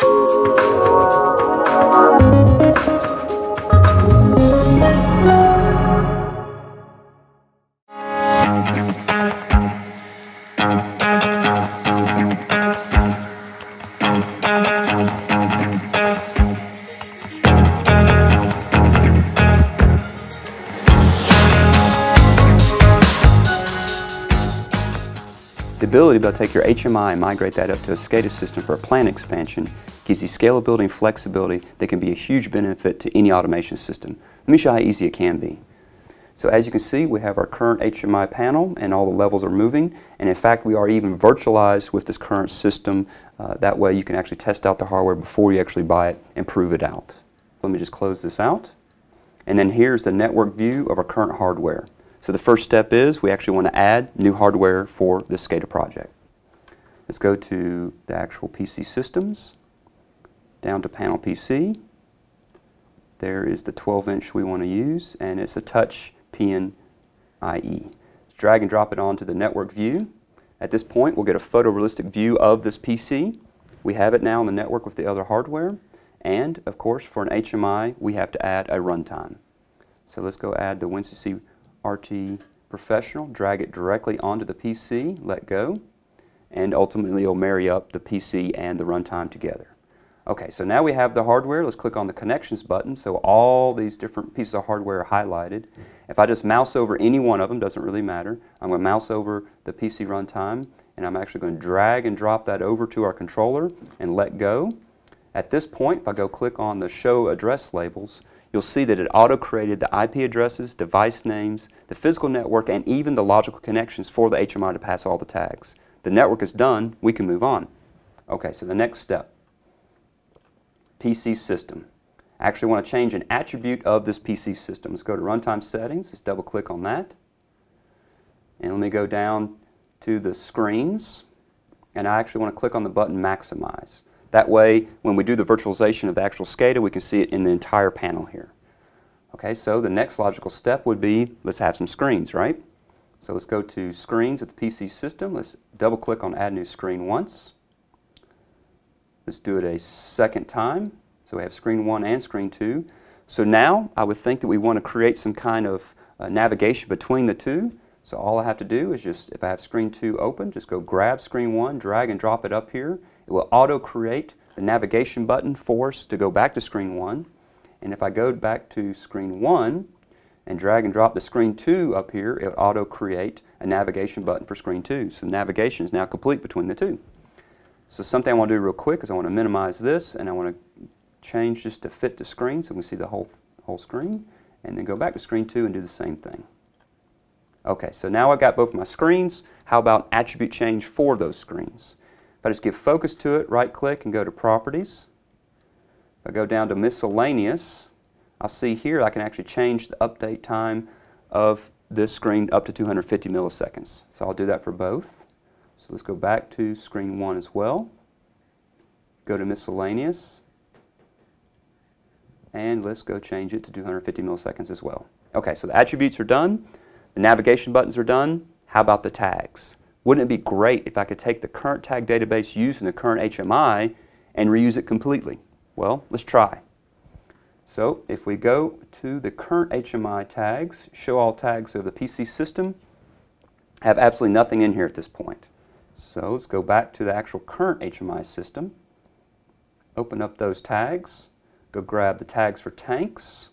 The ability to take your HMI and migrate that up to a SCADA system for a plant expansion gives you scalability and flexibility that can be a huge benefit to any automation system. Let me show you how easy it can be. So as you can see, we have our current HMI panel and all the levels are moving. And in fact, we are even virtualized with this current system. Uh, that way you can actually test out the hardware before you actually buy it and prove it out. Let me just close this out. And then here's the network view of our current hardware. So the first step is we actually want to add new hardware for this SCADA project. Let's go to the actual PC systems, down to panel PC. There is the 12 inch we want to use and it's a touch PNIe. Let's drag and drop it onto the network view. At this point we'll get a photorealistic view of this PC. We have it now on the network with the other hardware and of course for an HMI we have to add a runtime. So let's go add the WinCC RT Professional, drag it directly onto the PC, let go, and ultimately it'll marry up the PC and the runtime together. Okay, so now we have the hardware. Let's click on the connections button. So all these different pieces of hardware are highlighted. If I just mouse over any one of them, doesn't really matter. I'm going to mouse over the PC runtime, and I'm actually going to drag and drop that over to our controller and let go. At this point, if I go click on the show address labels, you'll see that it auto-created the IP addresses, device names, the physical network, and even the logical connections for the HMI to pass all the tags. The network is done, we can move on. Okay, so the next step, PC system. I actually want to change an attribute of this PC system. Let's go to Runtime Settings, let's double click on that. And let me go down to the screens, and I actually want to click on the button Maximize. That way, when we do the virtualization of the actual SCADA, we can see it in the entire panel here. Okay, so the next logical step would be, let's have some screens, right? So let's go to Screens at the PC system. Let's double click on Add New Screen once. Let's do it a second time. So we have Screen 1 and Screen 2. So now I would think that we want to create some kind of uh, navigation between the two. So all I have to do is just, if I have Screen 2 open, just go grab Screen 1, drag and drop it up here, it will auto-create the navigation button for us to go back to screen 1. And if I go back to screen 1 and drag and drop the screen 2 up here, it will auto-create a navigation button for screen 2. So navigation is now complete between the two. So something I want to do real quick is I want to minimize this and I want to change this to fit the screen so we can see the whole, whole screen. And then go back to screen 2 and do the same thing. Okay, so now I've got both my screens. How about attribute change for those screens? If I just give focus to it, right click and go to properties. If I go down to miscellaneous, I'll see here I can actually change the update time of this screen up to 250 milliseconds. So I'll do that for both. So let's go back to screen one as well. Go to miscellaneous. And let's go change it to 250 milliseconds as well. Okay, so the attributes are done. The navigation buttons are done. How about the tags? Wouldn't it be great if I could take the current tag database used in the current HMI and reuse it completely? Well, let's try. So if we go to the current HMI tags, show all tags of the PC system, have absolutely nothing in here at this point. So let's go back to the actual current HMI system, open up those tags, go grab the tags for tanks.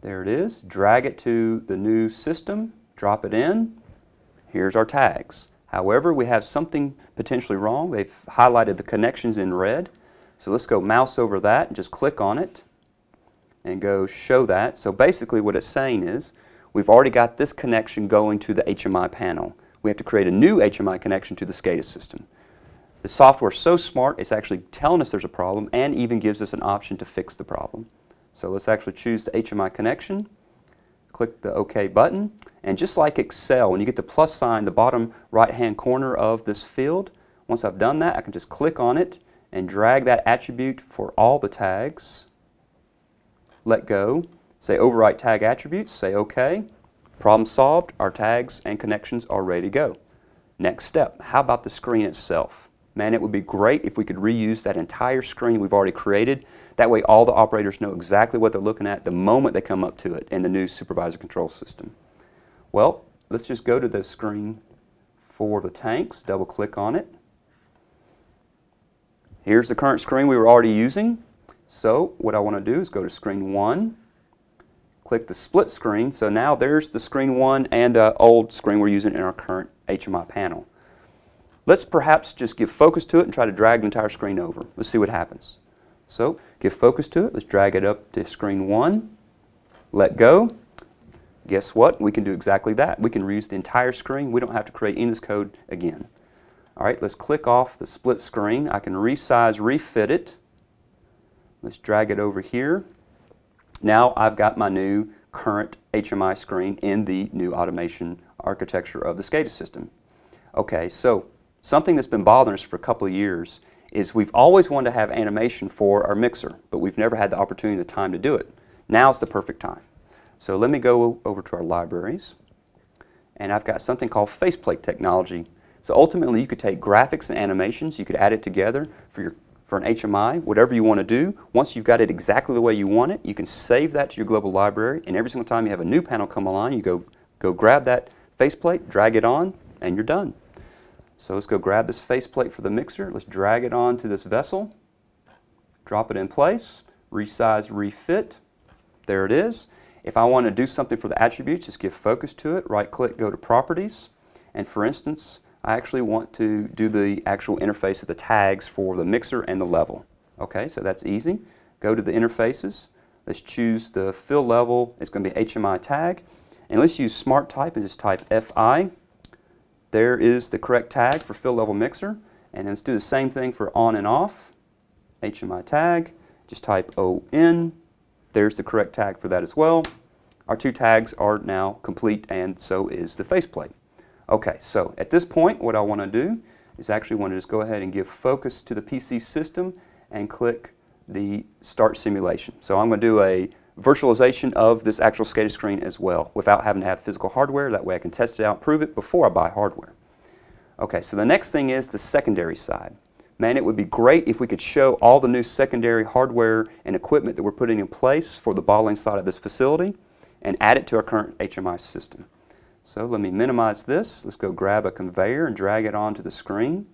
There it is. Drag it to the new system, drop it in, Here's our tags. However, we have something potentially wrong. They've highlighted the connections in red. So let's go mouse over that and just click on it and go show that. So basically what it's saying is we've already got this connection going to the HMI panel. We have to create a new HMI connection to the SCADA system. The software is so smart, it's actually telling us there's a problem and even gives us an option to fix the problem. So let's actually choose the HMI connection click the OK button. And just like Excel, when you get the plus sign, the bottom right-hand corner of this field, once I've done that, I can just click on it and drag that attribute for all the tags. Let go. Say overwrite tag attributes. Say OK. Problem solved. Our tags and connections are ready to go. Next step, how about the screen itself? Man, it would be great if we could reuse that entire screen we've already created. That way all the operators know exactly what they're looking at the moment they come up to it in the new supervisor control system. Well, let's just go to the screen for the tanks, double click on it. Here's the current screen we were already using. So what I want to do is go to screen 1, click the split screen. So now there's the screen 1 and the old screen we're using in our current HMI panel. Let's perhaps just give focus to it and try to drag the entire screen over. Let's see what happens. So give focus to it. Let's drag it up to screen 1. Let go. Guess what? We can do exactly that. We can reuse the entire screen. We don't have to create any of this code again. All right, let's click off the split screen. I can resize, refit it. Let's drag it over here. Now I've got my new current HMI screen in the new automation architecture of the SCADA system. Okay, so something that's been bothering us for a couple of years is we've always wanted to have animation for our mixer, but we've never had the opportunity or the time to do it. Now's the perfect time. So let me go over to our libraries, and I've got something called faceplate technology. So ultimately, you could take graphics and animations, you could add it together for your for an HMI, whatever you want to do. Once you've got it exactly the way you want it, you can save that to your global library, and every single time you have a new panel come along, you go, go grab that faceplate, drag it on, and you're done. So let's go grab this faceplate for the mixer. Let's drag it onto this vessel, drop it in place, resize, refit. There it is. If I want to do something for the attributes, just give focus to it, right click, go to properties, and for instance, I actually want to do the actual interface of the tags for the mixer and the level. Okay, so that's easy. Go to the interfaces. Let's choose the fill level. It's going to be HMI tag. And let's use smart type and just type FI. There is the correct tag for fill level mixer. And let's do the same thing for on and off. HMI tag. Just type ON. There's the correct tag for that as well. Our two tags are now complete and so is the faceplate. Okay, so at this point what I want to do is actually want to just go ahead and give focus to the PC system and click the start simulation. So I'm going to do a virtualization of this actual SCADA screen as well without having to have physical hardware. That way I can test it out, prove it before I buy hardware. Okay, so the next thing is the secondary side. Man, it would be great if we could show all the new secondary hardware and equipment that we're putting in place for the bottling side of this facility and add it to our current HMI system. So let me minimize this. Let's go grab a conveyor and drag it onto the screen.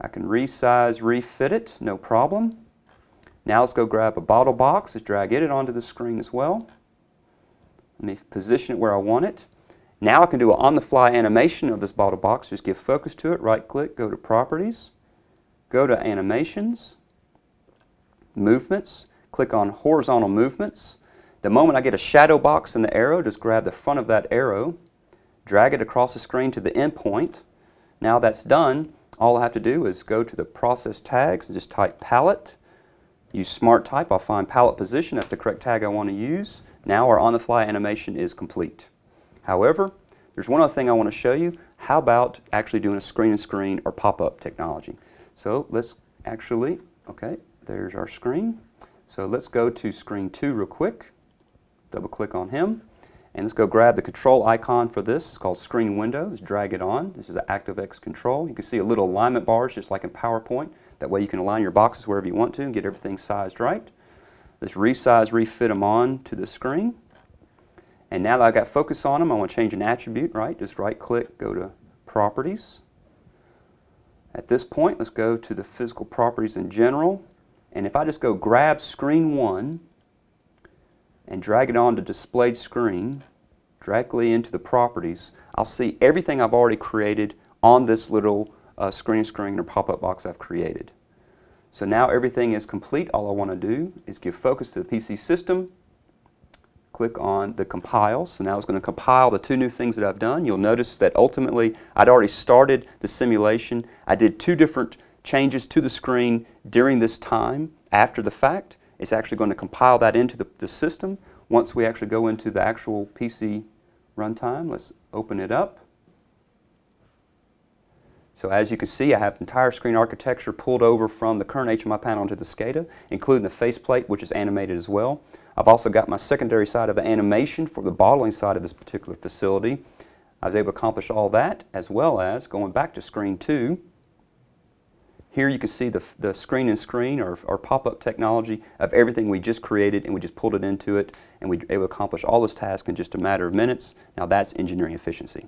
I can resize, refit it, no problem. Now let's go grab a bottle box. Let's drag it onto the screen as well. Let me position it where I want it. Now I can do an on-the-fly animation of this bottle box. Just give focus to it, right-click, go to Properties, go to Animations, Movements, click on Horizontal Movements, the moment I get a shadow box in the arrow, just grab the front of that arrow, drag it across the screen to the endpoint. Now that's done, all I have to do is go to the process tags and just type palette. Use smart type, I'll find palette position, that's the correct tag I want to use. Now our on-the-fly animation is complete. However, there's one other thing I want to show you. How about actually doing a screen-and-screen -screen or pop-up technology? So let's actually, okay, there's our screen. So let's go to screen two real quick double click on him. And let's go grab the control icon for this. It's called Screen Windows. Drag it on. This is an ActiveX control. You can see a little alignment bars just like in PowerPoint. That way you can align your boxes wherever you want to and get everything sized right. Let's resize, refit them on to the screen. And now that I've got focus on them, I want to change an attribute, right? Just right click, go to Properties. At this point, let's go to the physical properties in general. And if I just go grab screen one and drag it on to displayed screen directly into the properties, I'll see everything I've already created on this little uh, screen screen or pop-up box I've created. So now everything is complete. All I want to do is give focus to the PC system, click on the compile. So now it's going to compile the two new things that I've done. You'll notice that ultimately I'd already started the simulation. I did two different changes to the screen during this time after the fact. It's actually going to compile that into the, the system. Once we actually go into the actual PC runtime, let's open it up. So as you can see, I have entire screen architecture pulled over from the current HMI panel into the SCADA, including the faceplate, which is animated as well. I've also got my secondary side of the animation for the bottling side of this particular facility. I was able to accomplish all that, as well as going back to screen two, Here you can see the, the screen and screen or, or pop-up technology of everything we just created and we just pulled it into it and we were able to accomplish all those tasks in just a matter of minutes. Now that's engineering efficiency.